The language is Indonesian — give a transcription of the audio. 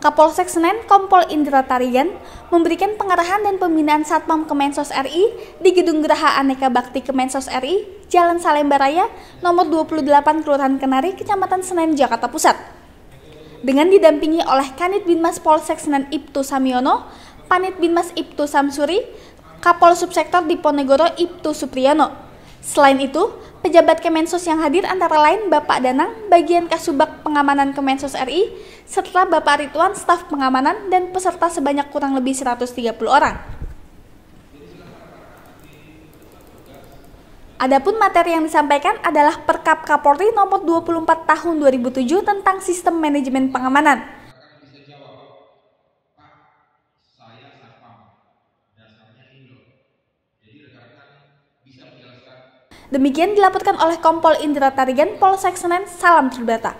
Kapolsek Senen Kompol Indra Tarigan memberikan pengarahan dan pembinaan Satpam Kemensos RI di Gedung Geraha Aneka Bakti Kemensos RI, Jalan Salemba Raya, nomor 28 Kelurahan Kenari, Kecamatan Senen, Jakarta Pusat. Dengan didampingi oleh Kanit Binmas Polsek Senen Ibtu Samiono, Panit Binmas Ibtu Samsuri, Kapol Subsektor Diponegoro Ibtu Supriyono, Selain itu, pejabat Kemensos yang hadir antara lain Bapak Danang, bagian Kasubag Pengamanan Kemensos RI, serta Bapak Rituan, staf pengamanan, dan peserta sebanyak kurang lebih 130 orang. Adapun materi yang disampaikan adalah Perkap Kapolri nomor 24 tahun 2007 tentang sistem manajemen pengamanan. Demikian dilaporkan oleh Kompol Indra Tarigan, Polsek Senen, Salam Terbata.